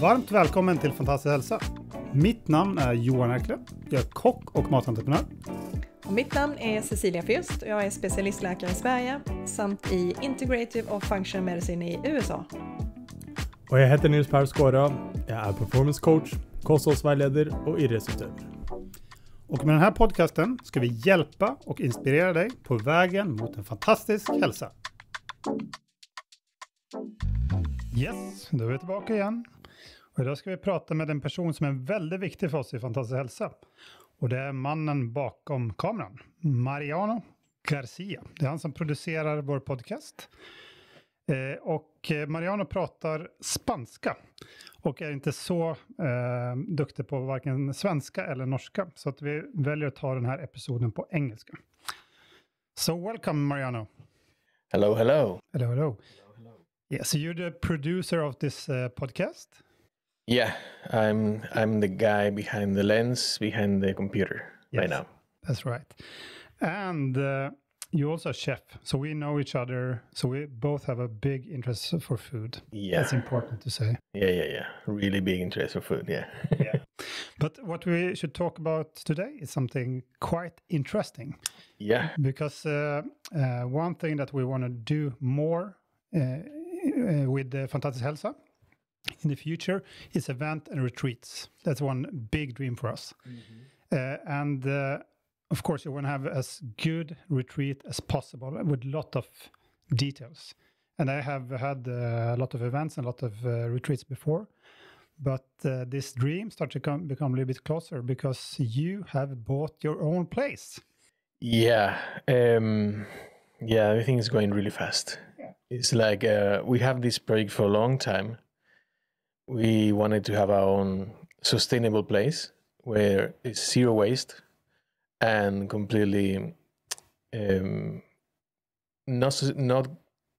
Varmt välkommen till Fantastisk hälsa. Mitt namn är Johan Erkle. Jag är kock och matentreprenör. Och mitt namn är Cecilia Fürst och jag är specialistläkare i Sverige samt i Integrative och Functional Medicine i USA. Och jag heter Nils Per Skåra. Jag är performance coach, kosthållsvägledare och idrottsutövare. Och med den här podcasten ska vi hjälpa och inspirera dig på vägen mot en fantastisk hälsa. Yes, då är vi tillbaka igen. Och idag ska vi prata med en person som är väldigt viktig för oss i Fantastisk hälsa. Och det är mannen bakom kameran, Mariano Garcia. Det är han som producerar vår podcast. Eh, och eh, Mariano pratar spanska och är inte så eh, duktig på varken svenska eller norska. Så att vi väljer att ta den här episoden på engelska. So welcome Mariano. Hello, hello. Hello, hello. Yeah, so you're the producer of this uh, podcast. Yeah, I'm I'm the guy behind the lens, behind the computer Yes. right now. That's right. And uh, you're also a chef, so we know each other. So we both have a big interest for food. Yeah, That's important to say. yeah, yeah, yeah. Really big interest for food. Yeah. Yeah. But what we should talk about today is something quite interesting yeah, because uh, uh, one thing that we want to do more uh, uh, with the Fantastic Hälsa in the future is event and retreats. That's one big dream for us. Uh, and uh, of course, you want to have as good retreat as possible with a lot of details. And I have had uh, a lot of events and a lot of uh, retreats before. But uh, this dream starts to come, become a little bit closer because you have bought your own place. yeah, um, yeah. Everything is going really fast. It's like uh, we have this project for a long time. We wanted to have our own sustainable place where it's zero waste and completely um, not not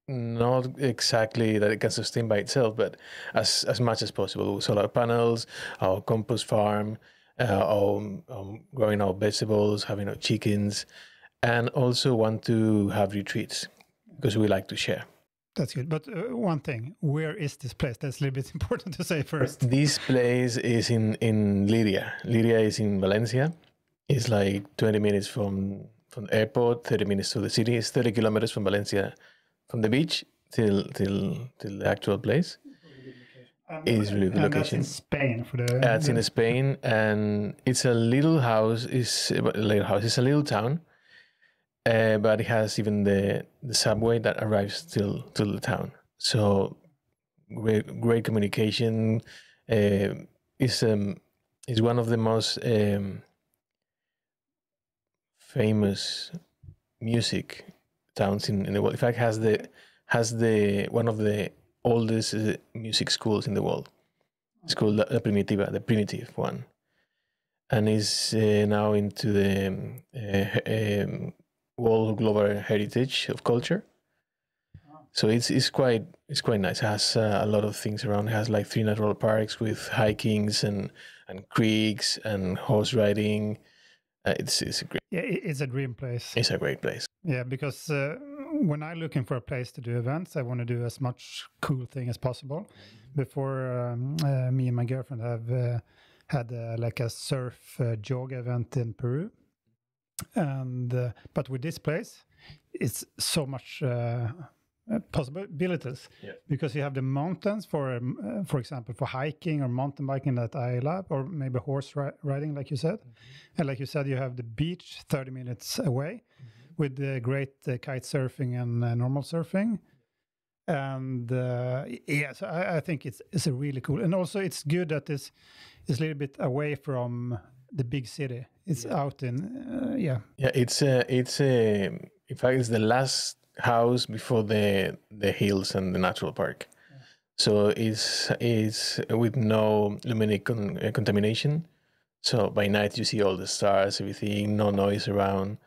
not exactly that it can sustain by itself, but as as much as possible. Solar panels, our compost farm, uh, our, um, growing our vegetables, having our chickens, and also want to have retreats because we like to share. That's good. But uh, one thing, where is this place? That's a little bit important to say first. This place is in in Liria. Liria is in Valencia. It's like 20 minutes from from the airport, 30 minutes to the city. It's 30 kilometers from Valencia, from the beach till till till the actual place. It's really good and that's in location. Spain for the. The- in Spain, and it's a little house. It's a little house. It's a little town, uh, but it has even the the subway that arrives till till the town. So great, great communication. Uh, it's um it's one of the most um, famous music towns in, in the world. In fact, has the has the one of the oldest uh, music schools in the world. It's called La, Primitiva, the primitive one, and is uh, now into the um, uh, um, World Global Heritage of Culture. So it's it's quite it's quite nice. It has uh, a lot of things around. It has like three natural parks with hikings and and creeks and horse riding. Uh, it's it's a great yeah, it's a dream place. it's a great place. Yeah, because uh, when I'm looking for a place to do events, I want to do as much cool thing as possible. Before um, uh, me and my girlfriend have uh, had uh, like a surf uh, jog event in Peru, and uh, but with this place, it's so much. Uh, possibilities. Yeah. because you have the mountains for um, uh, for example for hiking or mountain biking that I love or maybe horse ri- riding like you said. And like you said you have the beach 30 minutes away with the great uh, kite surfing and uh, normal surfing. And uh, yeah so I, I think it's it's a really cool and also it's good that it's it's a little bit away from the big city. It's out in uh, yeah. Yeah, it's a it's a in fact it's the last house before the the hills and the natural park. So it's it's with no luminous con- uh, contamination. So by night you see all the stars, everything, no noise around.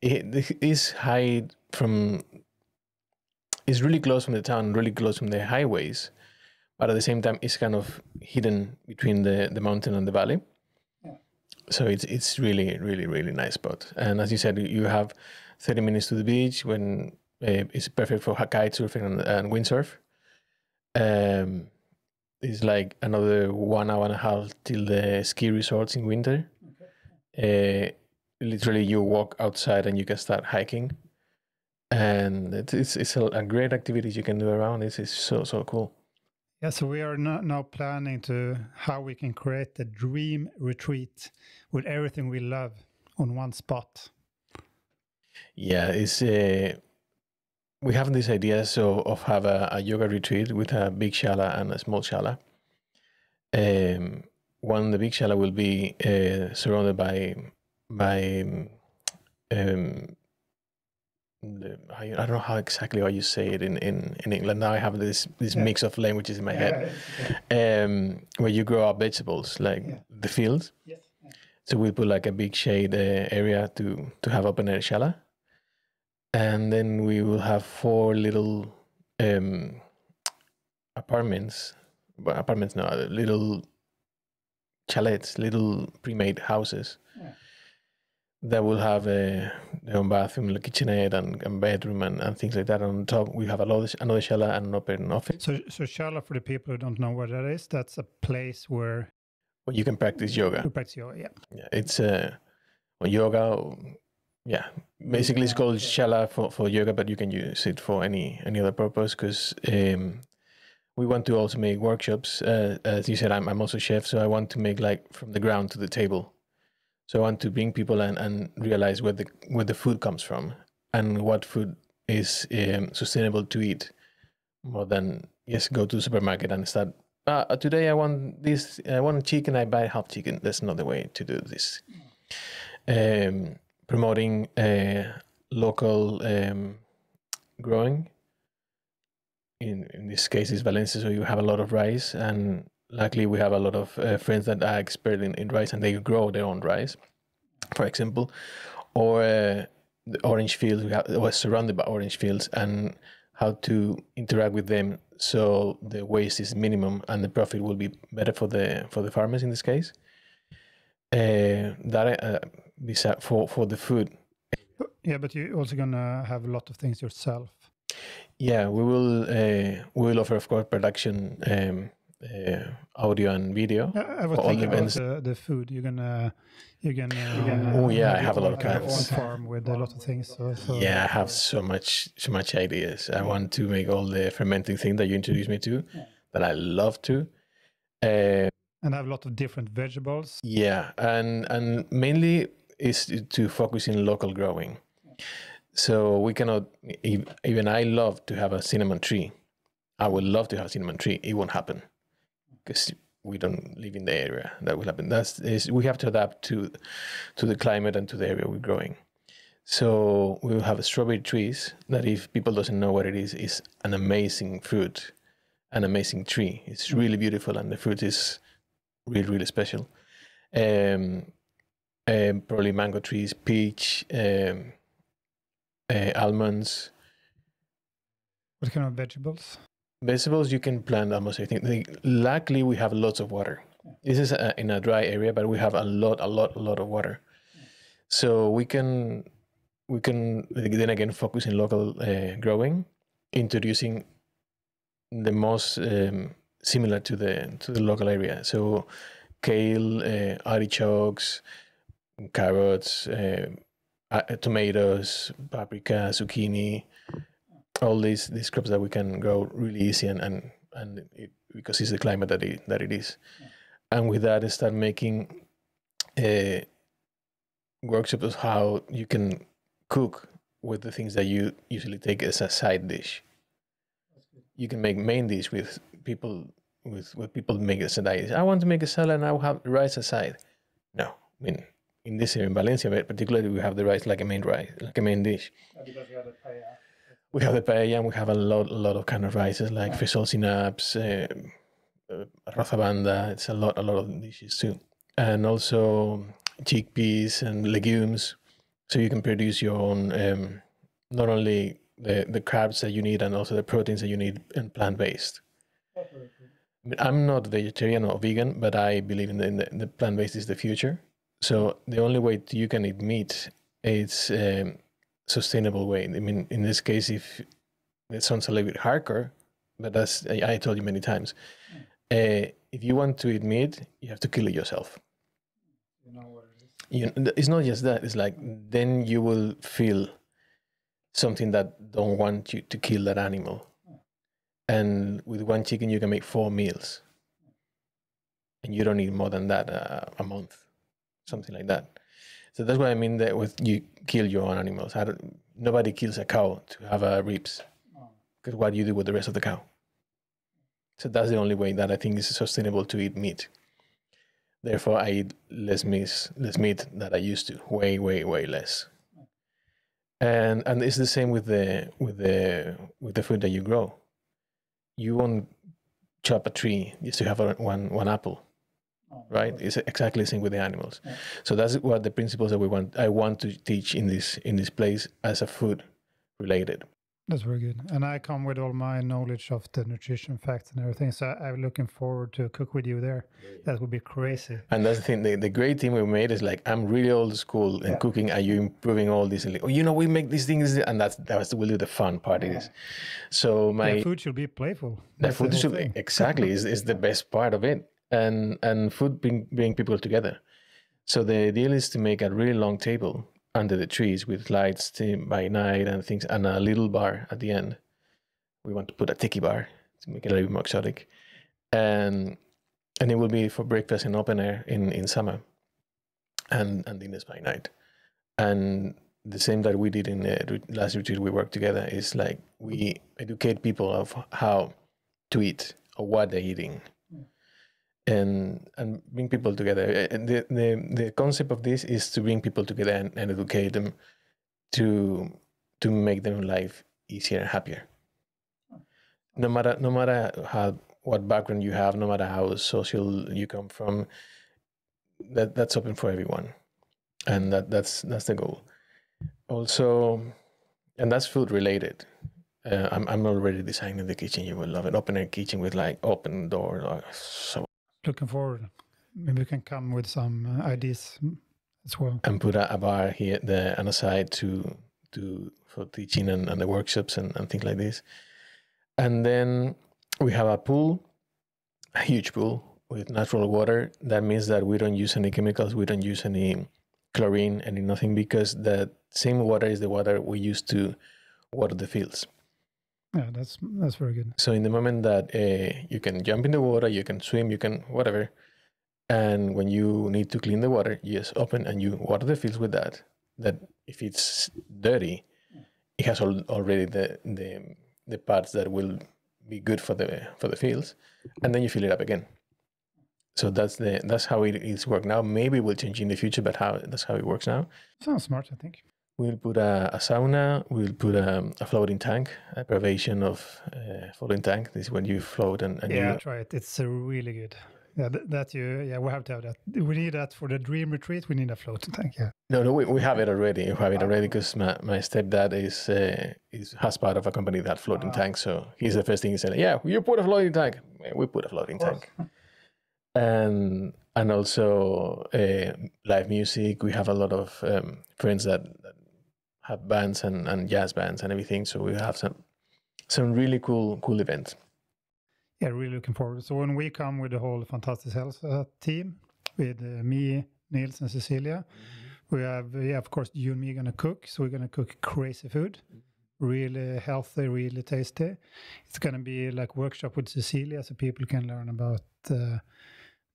It is high from. It's really close from the town, really close from the highways, but at the same time it's kind of hidden between the the mountain and the valley. so it's it's really really really nice spot. And as you said, you have 30 minutes to the beach when uh, it's perfect for kite surfing and, and windsurf. Um, it's like another one hour and a half till the ski resorts in winter. Uh, literally, you walk outside and you can start hiking, and it's it's a, a great activity you can do around. It's, it's so so cool. Yeah, so we are now, now planning to how we can create the dream retreat with everything we love on one spot. Yeah, it's uh, we have these ideas of, of have a, a yoga retreat with a big shala and a small shala. Um, one the big shala will be uh, surrounded by by um, the, I, I, don't know how exactly how you say it in, in, in England. Now I have this this yeah. mix of languages in my yeah, head, um, where you grow up vegetables like yeah. the fields. Yes. So we put like a big shade uh, area to to have open air shala, and then we will have four little um, apartments, well, apartments no, little chalets, little pre-made houses that will have a their own bathroom, a kitchenette, and, and bedroom, and, and things like that. On top, we have a lot, another shala and an open office. So, so shala for the people who don't know what that is, that's a place where well, you can practice yoga. You practice yoga, yeah. Yeah, it's uh, well, yoga. Yeah, basically it's called shala for, for yoga, but you can use it for any any other purpose because um, we want to also make workshops. Uh, as you said, I'm I'm also chef, so I want to make like from the ground to the table so I want to bring people and, and realize where the where the food comes from and what food is um, sustainable to eat, more than just go to the supermarket and start. Uh, today I want this. I want chicken. I buy half chicken. That's not the way to do this. Um, promoting uh, local um, growing. In in this case, is Valencia, so you have a lot of rice and luckily we have a lot of uh, friends that are expert in, in rice and they grow their own rice for example or uh, the orange fields we have was surrounded by orange fields and how to interact with them so the waste is minimum and the profit will be better for the for the farmers in this case uh, that uh, for for the food yeah but you're also gonna have a lot of things yourself yeah we will uh, we will offer of course production um, uh, audio and video. Yeah, I was thinking about the, the, food. You're gonna, you're gonna. You're gonna oh yeah, I have a lot of plans. farm with a lot of things. So, so, yeah, I have so much, so much ideas. I want to make all the fermenting thing that you introduced me to, yeah. that I love to. Uh, and I have a lot of different vegetables. Yeah, and and mainly is to focus in local growing. So we cannot. Even I love to have a cinnamon tree. I would love to have a cinnamon tree. It won't happen because we don't live in the area that will happen. That's is we have to adapt to to the climate and to the area we're growing. So we will have strawberry trees that, if people doesn't know what it is, is an amazing fruit, an amazing tree. It's really beautiful, and the fruit is really really special. Um, um probably mango trees, peach, um, uh, almonds. What kind of vegetables? vegetables you can plant almost anything. Luckily, we have lots of water. This is a, in a dry area, but we have a lot, a lot, a lot of water. So we can we can then again focus in local uh, growing, introducing the most um, similar to the to the local area. So kale, uh, artichokes, carrots, uh, tomatoes, paprika, zucchini, all these these crops that we can grow really easy and and and it, because it's the climate that it that it is, and with that I start making a uh, workshops of how you can cook with the things that you usually take as a side dish. You can make main dish with people with what people make as a dish. I want to make a salad and I will have rice aside. No, I mean in this area in Valencia, particularly we have the rice like a main rice, like a main dish. We have the paella and we have a lot, a lot of kind of rices like yeah. frisol synapse, uh, uh, rozabanda. It's a lot, a lot of dishes too, and also chickpeas and legumes. So you can produce your own, um, not only the the carbs that you need and also the proteins that you need and plant based. I mean, I'm not vegetarian or vegan, but I believe in the, in the, the plant based is the future. So the only way you can eat meat is um, sustainable way. I mean, in this case, if it sounds a little bit hardcore, but that's I, I told you many times. Uh, if you want to eat meat, you have to kill it yourself. You know what it is. You, it's not just that. It's like then you will feel something that don't want you to kill that animal. And with one chicken, you can make four meals, and you don't need more than that uh, a month, something like that. So that's what I mean that with you kill your own animals. I don't, nobody kills a cow to have a ribs, oh. because what do you do with the rest of the cow? So that's the only way that I think is sustainable to eat meat. Therefore, I eat less meat, less meat that I used to, way, way, way less. And and it's the same with the with the with the food that you grow. You won't chop a tree just to have a, one one apple, right? It's exactly the same with the animals. Yeah. So that's what the principles that we want. I want to teach in this in this place as a food related. That's very good. And I come with all my knowledge of the nutrition facts and everything. So I'm looking forward to cook with you there. That would be crazy. And that's the thing. The, the great thing we made is like I'm really old school in Yeah. cooking. Are you improving all these? And like, oh, you know, we make these things, and that's that was really the fun part. Is so my Yeah, food should be playful. the That's food whole should thing. exactly is, is the best part of it and and food bring bring people together. So the deal is to make a really long table under the trees with lights by night and things and a little bar at the end. We want to put a tiki bar to make it a little bit more exotic. And and it will be for breakfast in open air in in summer and and dinners by night. And the same that we did in the last retreat we worked together is like we educate people of how to eat or what they're eating and and bring people together. And the, the the concept of this is to bring people together and, and educate them to to make their life easier and happier. No matter no matter how what background you have no matter how social you come from that that's open for everyone. And that that's that's the goal. Also and that's food related. Uh, I'm, I'm already designing the kitchen. You will love it. Open air kitchen with like open door like, so Looking forward. Maybe we can come with some uh, ideas mm, as well. and put a, a bar here the side to to for teaching and, and the workshops and, and things like this and then we have a pool a huge pool with natural water that means that we don't use any chemicals we don't use any chlorine any nothing because the same water is the water we use to water the fields Yeah, that's that's very good. So in the moment that uh, you can jump in the water, you can swim, you can whatever, and when you need to clean the water, you just open and you water the fields with that. That if it's dirty, it has al- already the the the parts that will be good for the for the fields, and then you fill it up again. So that's the that's how it is work now. Maybe it will change in the future, but how that's how it works now. Sounds smart, I think. We'll put a, a sauna. We'll put a, a floating tank, a privation of uh, floating tank. This is when you float and, and Yeah, you, try it. It's uh, really good. Yeah, th- that you. Yeah, we have to have that. We need that for the dream retreat. We need a floating tank. Yeah. no, no, we, we have it already. We have it already because my, my stepdad is uh, is has part of a company that floating tank. So he's the first thing he said. Yeah, you put a floating tank. We put a floating tank, and and also uh, live music. We have a lot of um, friends that, that have bands and, and jazz bands and everything. So we have some some really cool cool events. Yeah, really looking forward. So when we come with the whole Fantastic Health uh, team, with uh, me, Nils, and Cecilia, we have, yeah, of course, you and me gonna cook. So we're gonna cook crazy food, really healthy, really tasty. It's gonna be like workshop with Cecilia, so people can learn about uh,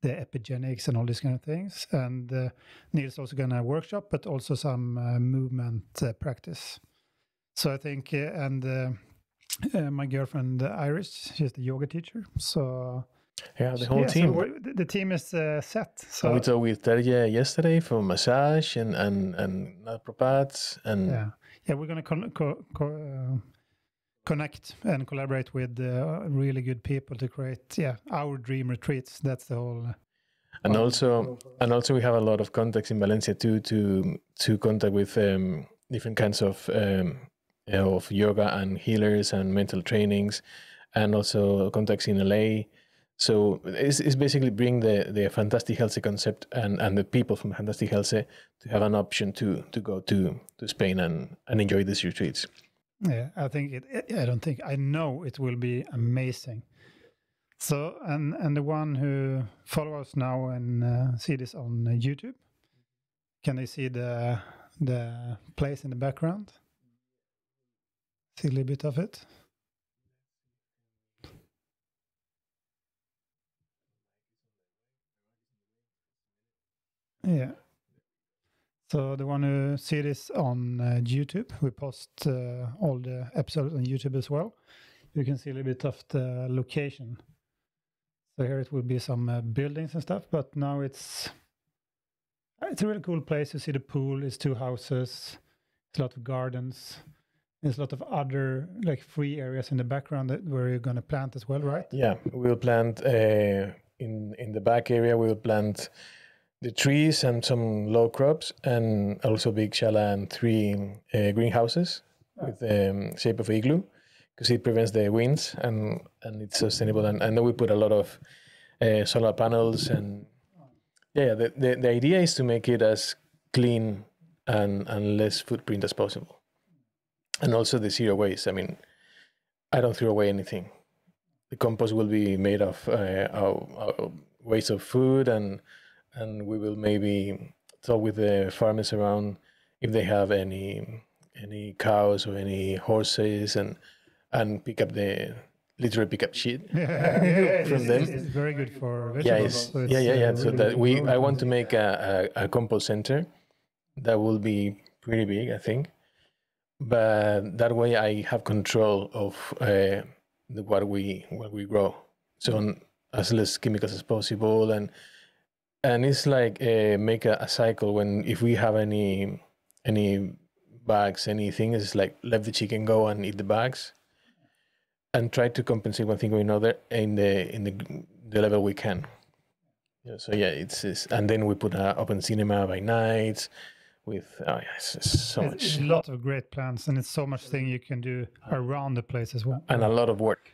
the epigenetics and all these kind of things. And uh, Nils also gonna workshop, but also some uh, movement uh, practice. So I think, uh, and uh, uh, my girlfriend Iris, she's the yoga teacher. So Yeah, the whole yeah, team. we're- the, team is uh, set. So So we talked with Terje yesterday for massage and and and naturopaths and yeah, yeah, we're gonna con- co- co- uh, connect and collaborate with uh, really good people to create, yeah, our dream retreats. That's the whole. uh, and also and also we have a lot of contacts in Valencia too to to contact with um, different kinds of um, of yoga and healers and mental trainings, and also contacts in LA. So it's, it's basically bring the, the Fantastic Helse concept and, and the people from Fantastic Helse to have an option to to go to, to Spain and, and enjoy these retreats. Yeah, I think it, I don't think I know it will be amazing. So and and the one who follow us now and uh, see this on uh, YouTube, can they see the the place in the background? See a little bit of it. Yeah. So the one who see this on uh, YouTube, we post uh, all the episodes on YouTube as well. You can see a little bit of the location. So here it will be some uh, buildings and stuff, but now it's it's a really cool place. You see the pool, it's two houses, it's a lot of gardens. There's a lot of other like free areas in the background that where you're gonna plant as well, right? Yeah, we'll plant uh, in in the back area. We'll plant the trees and some low crops, and also big shala and three uh, greenhouses with the um, shape of igloo, because it prevents the winds and and it's sustainable. And I know we put a lot of uh, solar panels and yeah, yeah. The, the the idea is to make it as clean and and less footprint as possible, and also the zero waste. I mean, I don't throw away anything the compost will be made of uh, our, our waste of food and and we will maybe talk with the farmers around if they have any any cows or any horses and and pick up the literally pick up shit. From it's, them. it's very good for yeah vegetables. it's, so it's, yeah yeah uh, so really that we i want to make a, a, a compost center. That will be pretty big i think. But that way i have control of uh, the, what we what we grow. So n- as less chemicals as possible and and it's like uh, make a, a cycle when if we have any any bags anything it's like let the chicken go and eat the bags and try to compensate one thing or another in the in the, the level we can. Yeah, so yeah it's, it's and then we put an open cinema by night with oh yeah it's, so It's- much. It's a lot of great plans and it's so much thing you can do around the place as well. and a lot of work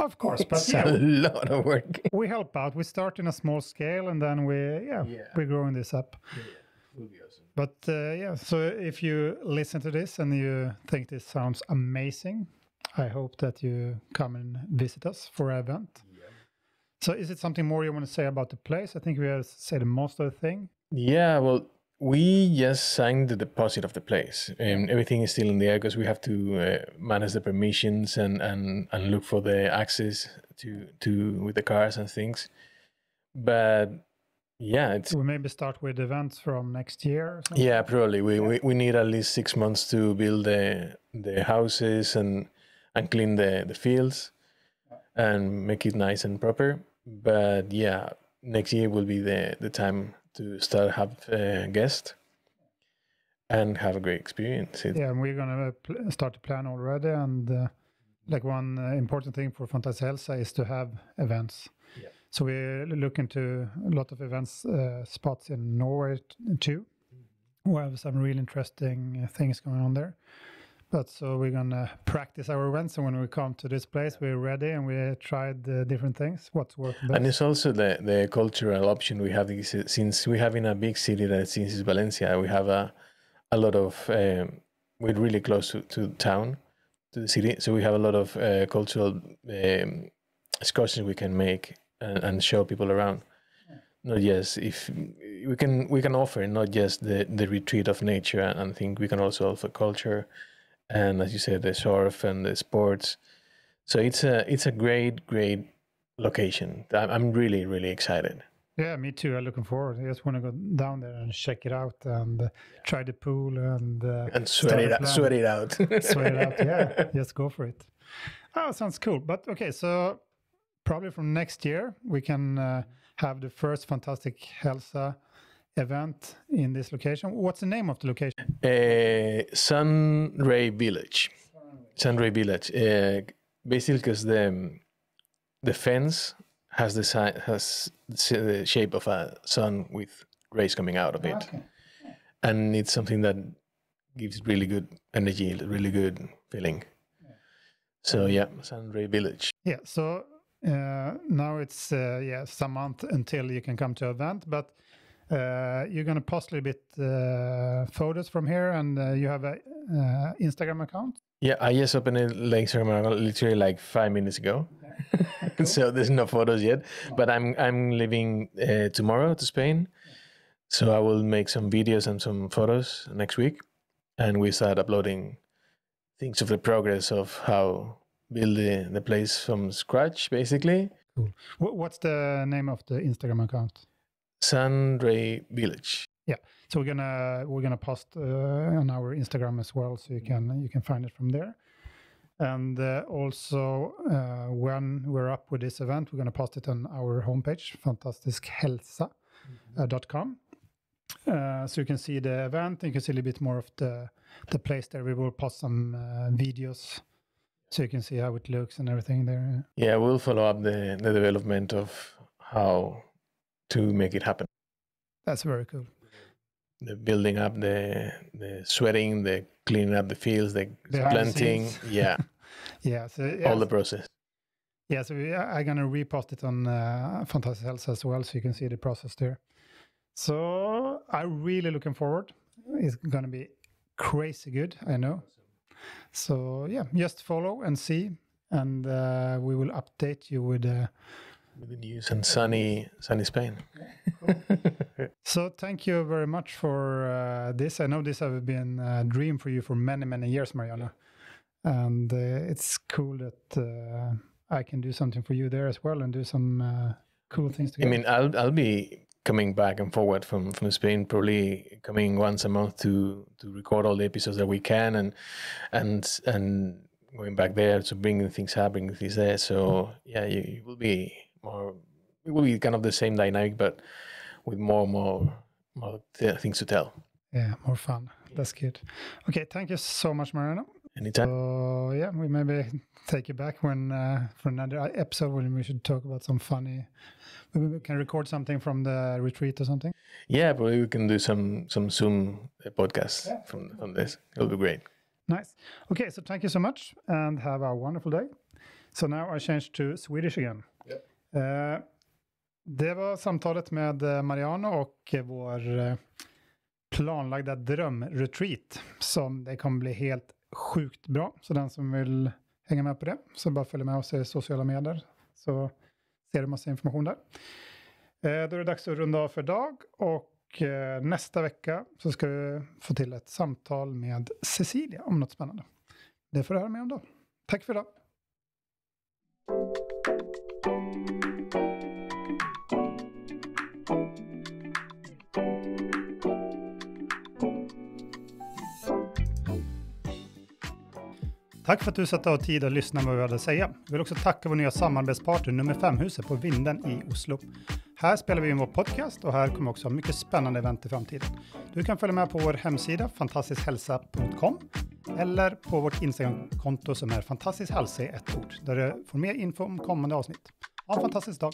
Of course, but it's yeah, a lot of work we help out. We start in a small scale, and then we yeah, Yeah. we're growing this up. But uh, yeah, so if you listen to this and you think this sounds amazing, I hope that you come and visit us for our event. So, is it something more you want to say about the place? I think we have said most of the thing. Yeah, well, we just signed the deposit of the place, and everything is still in the air because we have to uh, manage the permissions and, and and look for the access to to with the cars and things. But yeah, it's We maybe start with events from next year. Or something. yeah, probably we, we, we need at least six months to build the the houses and and clean the the fields and make it nice and proper. But yeah, next year will be the the time to start have uh, guests and have a great experience. It- Yeah, and we're gonna pl- start to plan already. And uh, like one uh, important thing for Fantasia Helsa is to have events. Yeah. So we're looking to a lot of events uh, spots in Norway t- too. We have some really interesting uh, things going on there. But so we're gonna practice our events, and when we come to this place, we're ready and we tried uh, different things. What's working best? And it's also the, the cultural option we have this, since we have in a big city that since is Valencia, we have a a lot of um, we're really close to, to town, to the city, so we have a lot of uh, cultural um, excursions we can make and, and show people around. Not just if we can we can offer not just the, the retreat of nature and, and think we can also offer culture, and as you said the surf and the sports. So it's a it's a great great location. I'm really, really excited. Yeah, me too. I'm looking forward. I just want to go down there and check it out and uh, try the pool and uh, And sweat it out. Sweat it out. sweat it out. Yeah, just go for it. Oh, sounds cool. But okay, so probably from next year we can uh, have the first Fantastic Helsa event in this location. What's the name of the location? Uh, Sunray Village. Sunray Village. Uh, basically, because the the fence has the si- has the shape of a sun with rays coming out of it, Okay. and it's something that gives really good energy, really good feeling. So yeah, Sunray Village. Yeah. So Uh, now it's uh, yeah some month until you can come to event, but uh, you're gonna post a little bit uh, photos from here, and uh, you have an uh, Instagram account. Yeah, I just opened it like Instagram literally like five minutes ago. so there's no photos yet, but I'm I'm leaving uh, tomorrow to Spain, so I will make some videos and some photos next week, and we start uploading things of the progress of how build the, the place from scratch, basically. Cool. What's the name of the Instagram account? Sunray Village. Yeah. So we're gonna we're gonna post uh, on our Instagram as well, so you can you can find it from there. And uh, also, uh, when we're up with this event, we're gonna post it on our homepage, fantastiskhälsa.com. Uh, so you can see the event, and you can see a little bit more of the the place there. We will post some uh, videos, so you can see how it looks and everything there. Yeah, we'll follow up the, the development of how to make it happen. That's very cool. The building up, the the sweating, the cleaning up the fields, the the planting. scenes. Yeah, Yeah. So all the process. Yeah, so we, I'm gonna repost it on uh, Fantastic Health as well, so you can see the process there. So I'm really looking forward. It's gonna be crazy good, I know. So yeah, just follow and see, and uh, we will update you with. Uh, With the news and sunny sunny Spain. so thank you very much for uh, this. I know this has been a dream for you for many many years, Mariano, and uh, it's cool that uh, I can do something for you there as well and do some uh, cool things together. I mean, I'll I'll be coming back and forward from from Spain, probably coming once a month to to record all the episodes that we can, and and and going back there to bring things up, bring things there. So yeah, you, you will be more. It will be kind of the same dynamic, but with more more more th- things to tell. Yeah, more fun. That's good. Okay, thank you so much, Mariano. Anytime. So yeah, we maybe take you back when uh, for another episode when we should talk about some funny. Maybe we can record something from the retreat or something. Yeah, probably we can do some some Zoom uh, podcast Yeah. from from this. It'll be great. Nice. Okay, so thank you so much and have a wonderful day. So now I change to Swedish again. Eh, det var samtalet med eh, Mariano och eh, vår planlagda drömretreat som det kommer bli helt sjukt bra. Så den som vill hänga med på det så bara följ med oss i sociala medier så ser du massa information där. Då är det dags att runda av för idag och nästa vecka så ska du få till ett samtal med Cecilia om något spännande. Det får du höra mer om då. Tack för idag. Tack för att du satte av tid att lyssna på vad vi hade att säga. Jag vill också tacka vår nya samarbetspartner nummer 5-huset på Vinden i Oslo. Här spelar vi in vår podcast och här kommer också ha mycket spännande event i framtiden. Du kan följa med på vår hemsida fantastiskhälsa.com eller på vårt Instagramkonto som är fantastisk hälsa i ett ord där du får mer info om kommande avsnitt. Ha en fantastisk dag!